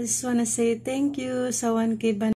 I just wanna say thank you sa 1K ban